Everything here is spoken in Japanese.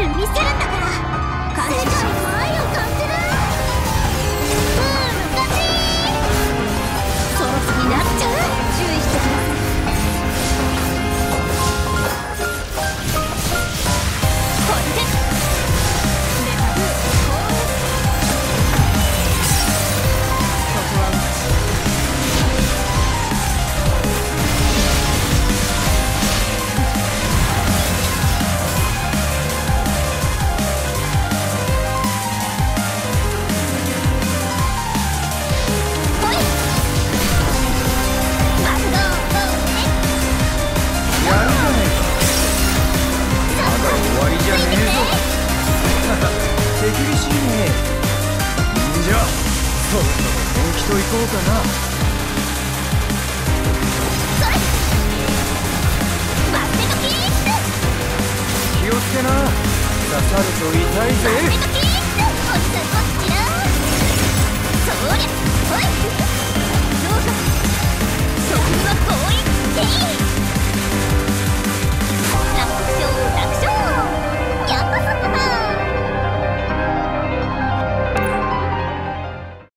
ってみせるんだから。厳しいね。じゃあそろそろ本気といこうかな。それバキック気をつけな。刺さると痛いぜ。バキック落ち着こ